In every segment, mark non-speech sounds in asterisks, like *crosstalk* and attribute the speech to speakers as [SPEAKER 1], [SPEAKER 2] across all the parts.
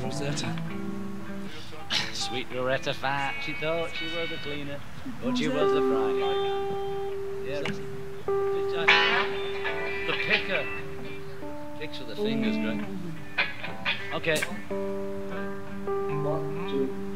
[SPEAKER 1] Rosetta. *laughs*
[SPEAKER 2] Sweet Loretta Fat, she thought she was a cleaner, but she was a fryer. Yeah, the picker. Picks with the fingers, Greg. Okay.
[SPEAKER 3] One, two.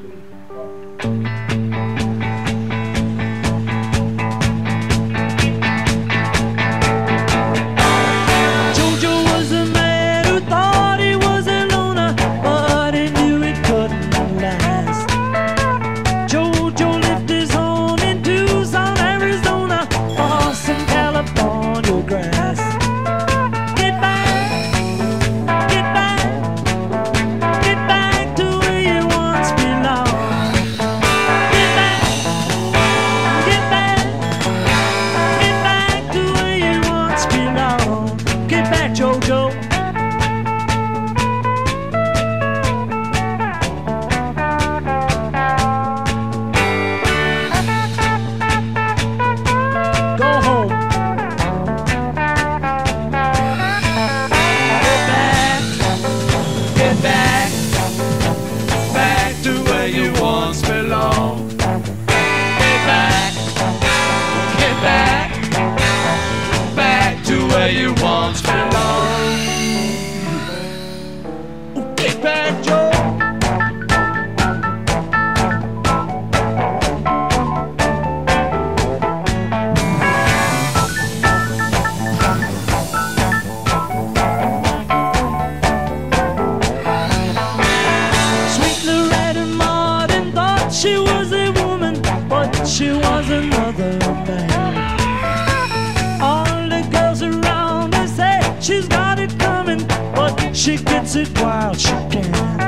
[SPEAKER 4] to where you once belonged. Get back, Joe. Sweet Loretta Martin thought she was a woman, but she was. She gets it wild, she can.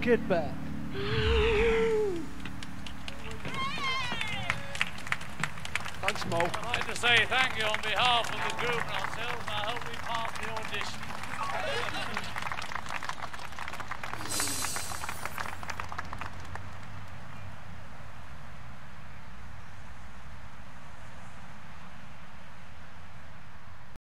[SPEAKER 4] kid back.
[SPEAKER 1] Thanks, Mo.
[SPEAKER 5] I'd like to say thank you on behalf of the group